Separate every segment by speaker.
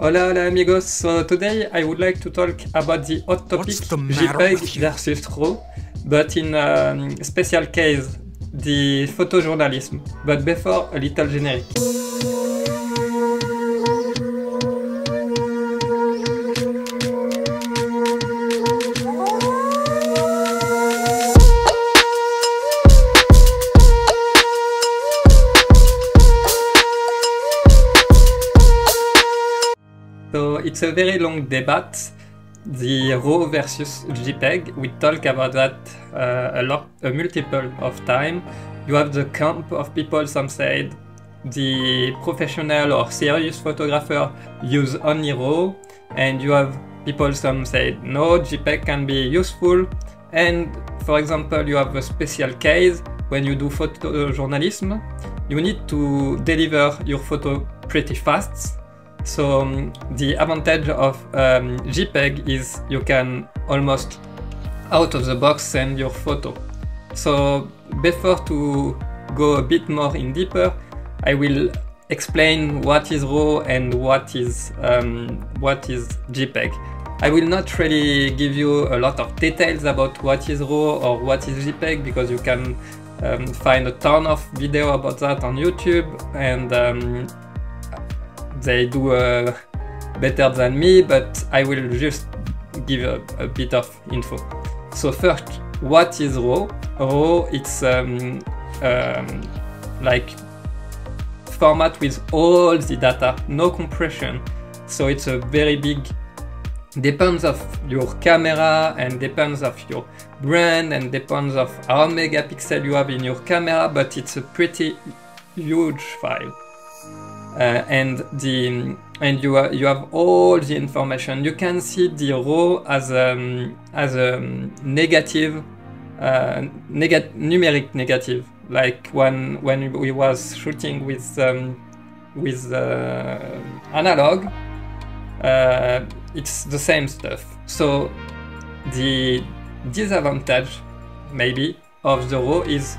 Speaker 1: Hola, hola amigos. So today I would like to talk about the hot topic JPEG versus RAW, but in a special case, the photojournalism. But before, a little generic. It's a very long debate, the RAW versus JPEG. We talk about that uh, a lot, a multiple of time. You have the camp of people. Some said the professional or serious photographer use only RAW, and you have people. Some said no, JPEG can be useful. And for example, you have a special case when you do photojournalism. You need to deliver your photo pretty fast so um, the advantage of um, JPEG is you can almost out of the box send your photo. So before to go a bit more in deeper, I will explain what is RAW and what is um, what is JPEG. I will not really give you a lot of details about what is RAW or what is JPEG because you can um, find a ton of video about that on YouTube and um, they do uh, better than me, but I will just give a, a bit of info. So first, what is RAW? RAW it's um, um, like format with all the data, no compression. So it's a very big depends of your camera and depends of your brand and depends of how megapixel you have in your camera, but it's a pretty huge file. Uh, and the and you you have all the information. You can see the raw as a as a negative, uh, numeric negative. Like when when we was shooting with um, with uh, analog, it's the same stuff. So the disadvantage maybe of the raw is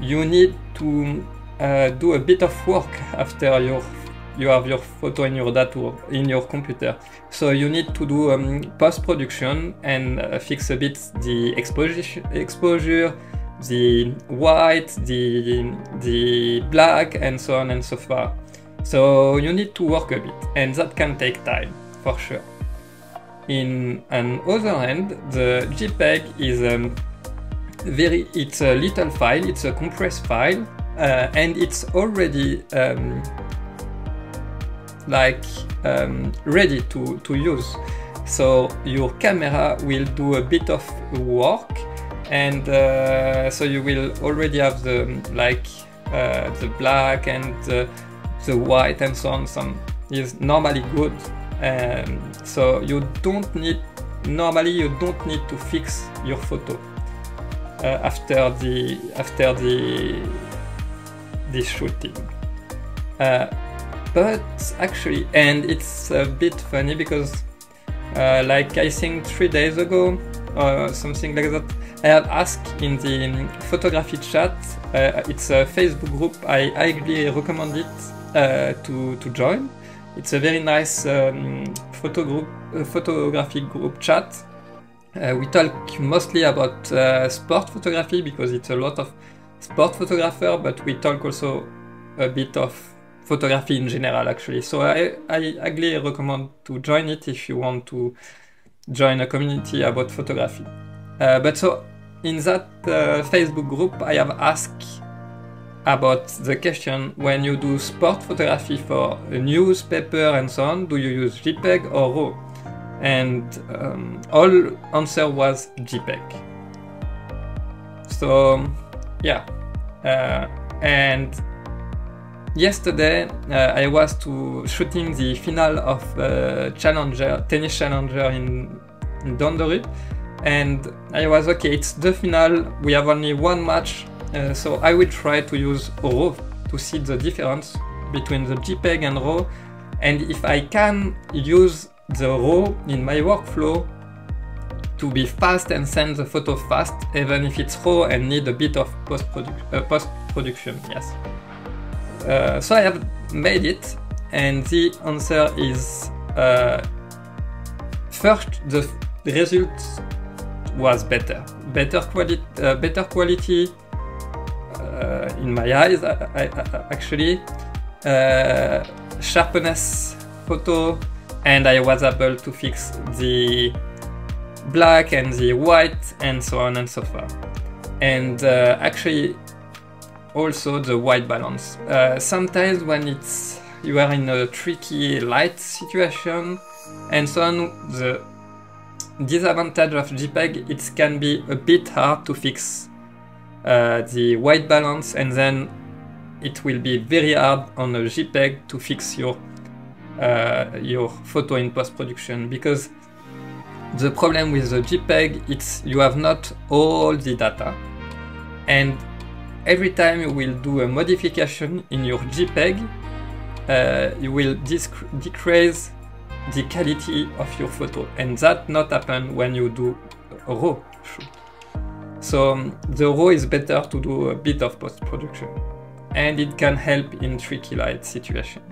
Speaker 1: you need to uh, do a bit of work after your you have your photo in your data in your computer. So you need to do um, post production and uh, fix a bit the exposure, exposure, the white, the the black, and so on and so forth. So you need to work a bit, and that can take time for sure. In an other hand, the JPEG is um, very it's a little file, it's a compressed file uh, and it's already um, like um, ready to, to use. So your camera will do a bit of work, and uh, so you will already have the like uh, the black and the, the white and so on. Some is normally good, um, so you don't need normally you don't need to fix your photo uh, after the after the the shooting. Uh, but actually, and it's a bit funny because, uh, like I think three days ago or something like that, I have asked in the photography chat. Uh, it's a Facebook group. I highly recommend it uh, to to join. It's a very nice um, photo group, uh, photography group chat. Uh, we talk mostly about sport photography because it's a lot of sport photographer, but we talk also a bit of photography in general actually. So I, I highly recommend to join it if you want to join a community about photography. Uh, but so in that uh, Facebook group, I have asked about the question when you do sport photography for a newspaper and so on, do you use JPEG or RAW? And um, all answer was JPEG. So yeah, uh, and yesterday uh, I was to shooting the final of uh, challenger tennis challenger in, in Dondory, and I was okay. It's the final. We have only one match, uh, so I will try to use RAW to see the difference between the JPEG and RAW, and if I can use the RAW in my workflow to be fast and send the photo fast, even if it's raw and need a bit of post, -produ uh, post. Yes. Uh, so I have made it, And the answer is uh, first the result was better, better quality, uh, better quality uh, in my eyes I, I, actually, uh, sharpness photo, and I was able to fix the black and the white and so on and so forth. And uh, actually also the white balance. Uh, sometimes when it's you are in a tricky light situation and so on, the disadvantage of JPEG it can be a bit hard to fix uh, the white balance and then it will be very hard on a JPEG to fix your uh, your photo in post-production because the problem with the JPEG it's you have not all the data and every time you will do a modification in your JPEG uh, you will decrease the quality of your photo and that not happen when you do raw shoot. So um, the raw is better to do a bit of post-production and it can help in tricky light situation.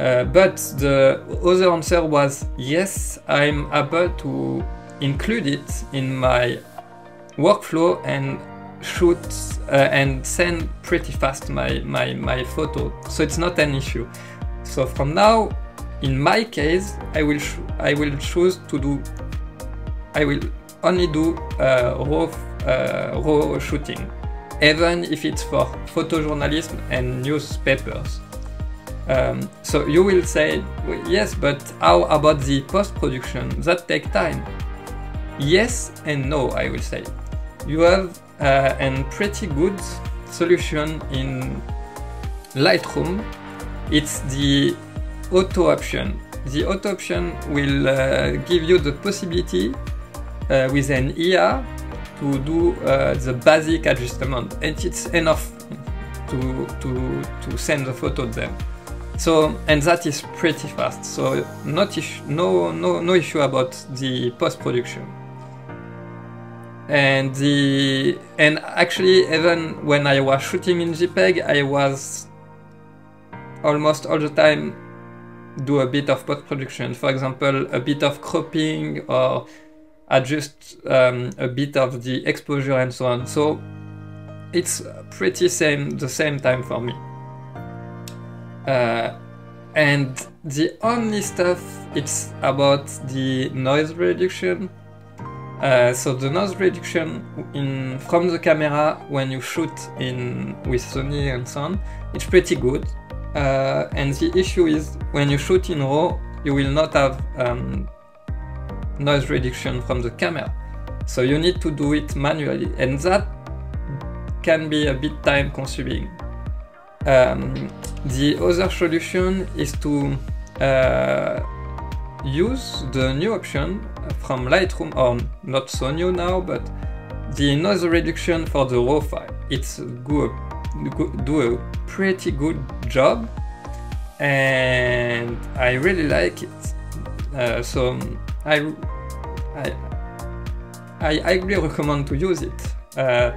Speaker 1: Uh, but the other answer was yes, I'm able to include it in my workflow and shoot uh, and send pretty fast my, my, my photo. So it's not an issue. So from now, in my case, I will I will choose to do I will only do uh, raw uh, raw shooting, even if it's for photojournalism and newspapers. Um, so you will say, yes, but how about the post-production? That take time. Yes and no, I will say. You have uh, a pretty good solution in Lightroom. It's the auto option. The auto option will uh, give you the possibility uh, with an IA to do uh, the basic adjustment and it's enough to, to, to send the photo to them. So, and that is pretty fast. So not no, no, no issue about the post-production. And the, and actually even when I was shooting in JPEG, I was almost all the time do a bit of post-production. For example, a bit of cropping or adjust um, a bit of the exposure and so on. So it's pretty same the same time for me. Uh, and the only stuff it's about the noise reduction. Uh, so the noise reduction in from the camera when you shoot in with Sony and so on, it's pretty good. Uh, and the issue is when you shoot in RAW, you will not have um, noise reduction from the camera. So you need to do it manually and that can be a bit time consuming. Um, the other solution is to uh, use the new option from Lightroom, or not so new now, but the noise reduction for the raw file. It's good, do a pretty good job and I really like it. Uh, so I, I, I highly recommend to use it. Uh,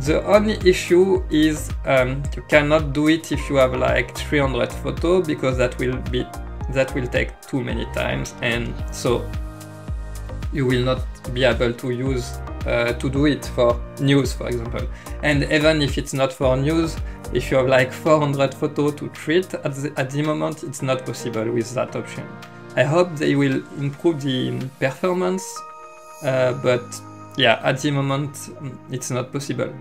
Speaker 1: the only issue is um, you cannot do it if you have like 300 photos because that will be that will take too many times and so you will not be able to use uh, to do it for news for example. And even if it's not for news if you have like 400 photos to treat at the, at the moment it's not possible with that option. I hope they will improve the performance uh, but yeah, at the moment mm, it's not possible.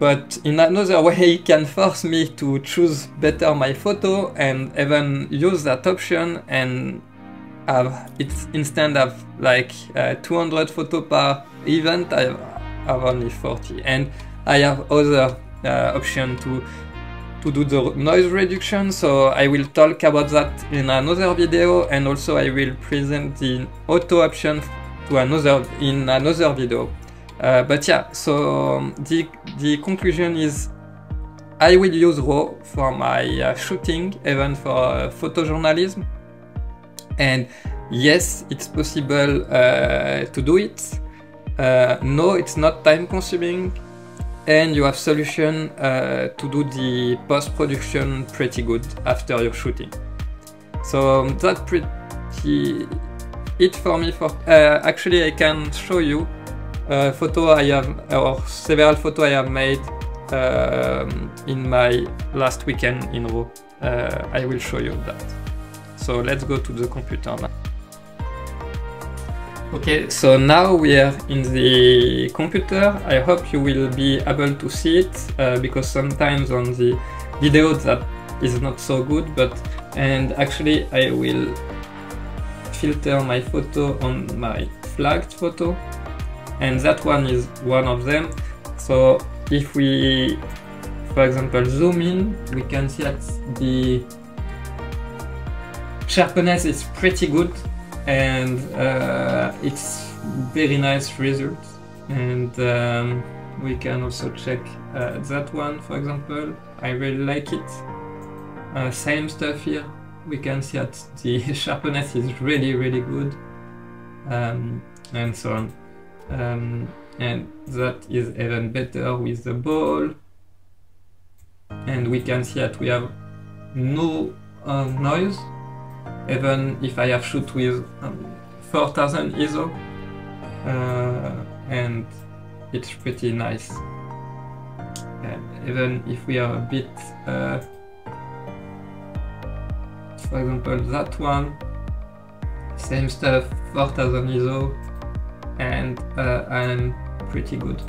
Speaker 1: But in another way, it can force me to choose better my photo and even use that option and have it instead of like uh, 200 photo per event, I have only 40. And I have other uh, option to to do the noise reduction, so I will talk about that in another video and also I will present the auto option to another in another video. Uh, but yeah, so um, the the conclusion is I will use RAW for my uh, shooting, even for uh, photojournalism. And yes, it's possible uh, to do it. Uh, no, it's not time consuming. and you have solution uh, to do the post-production pretty good after your shooting. So um, that's pretty it for me. For uh, actually, I can show you a photo I have or several photo I have made um, in my last weekend in RAW. Uh, I will show you that. So let's go to the computer now. Okay, so now we are in the computer. I hope you will be able to see it uh, because sometimes on the video that is not so good, but and actually I will filter my photo on my flagged photo and that one is one of them. So if we, for example, zoom in, we can see that the sharpness is pretty good and uh, it's very nice result and um, we can also check uh, that one for example. I really like it. Uh, same stuff here we can see that the sharpness is really really good um, and so on. Um, and that is even better with the ball. And we can see that we have no uh, noise. Even if I have shoot with um, 4000 ISO uh, and it's pretty nice. And even if we are a bit uh, for example that one same stuff 4000 ISO and uh, I'm pretty good.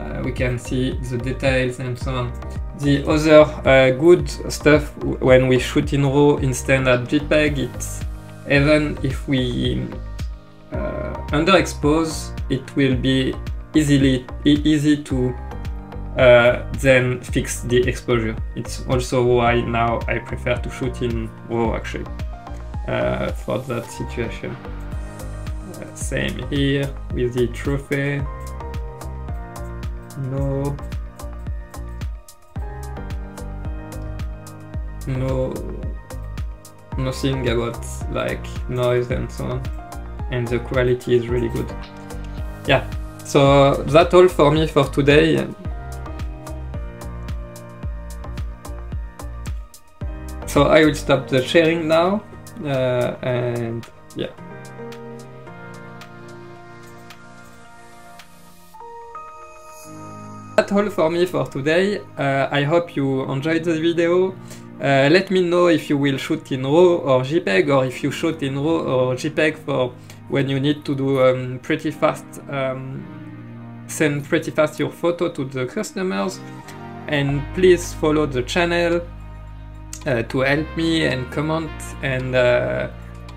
Speaker 1: Uh, we can see the details and so on. The other uh, good stuff when we shoot in RAW in standard JPEG, it's even if we uh, underexpose, it will be easily easy to uh, then fix the exposure. It's also why now I prefer to shoot in RAW actually. Uh, for that situation. Uh, same here with the trophy. No. No. Nothing about like noise and so on. And the quality is really good. Yeah. So that's all for me for today so I will stop the sharing now uh, and yeah. That's all for me for today. Uh, I hope you enjoyed the video. Uh, let me know if you will shoot in RAW or JPEG or if you shoot in RAW or JPEG for when you need to do um, pretty fast, um, send pretty fast your photo to the customers. And please follow the channel uh, to help me and comment and uh,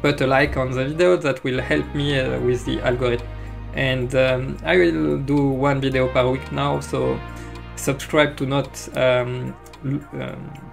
Speaker 1: put a like on the video that will help me uh, with the algorithm. And um, I will do one video per week now, so subscribe to not um, um